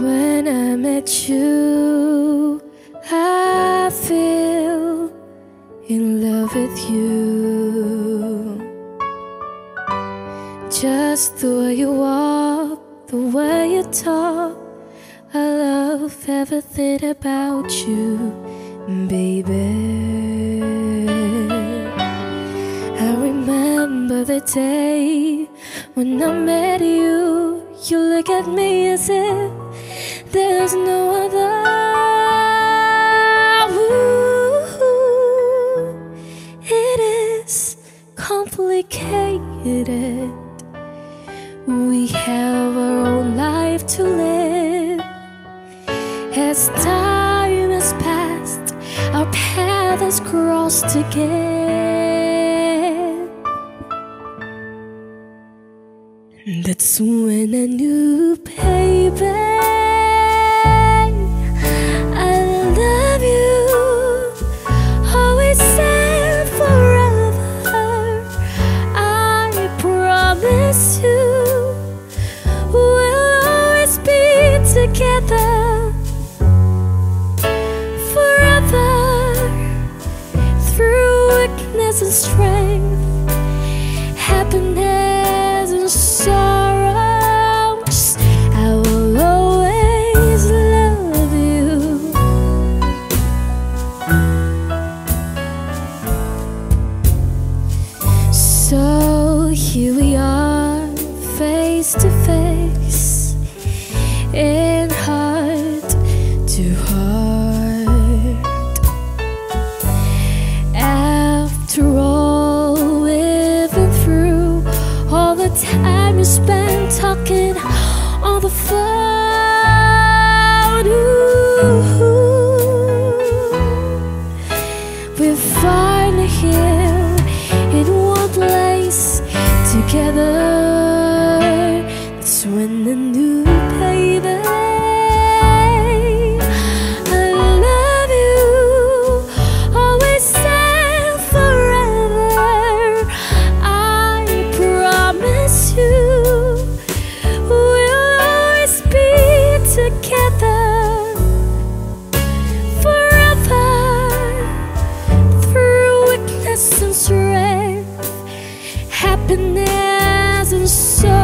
When I met you, I feel in love with you. Just the way you walk, the way you talk, I love everything about you, baby. I remember the day when I met you. You look at me as if there's no other. Ooh, it is complicated. We have our own life to live. As time has passed, our path has crossed again. That's when I knew, baby, and strength, happiness and sorrows. I will always love you. So here we are, face to face, we spend talking strength, happiness, and soul.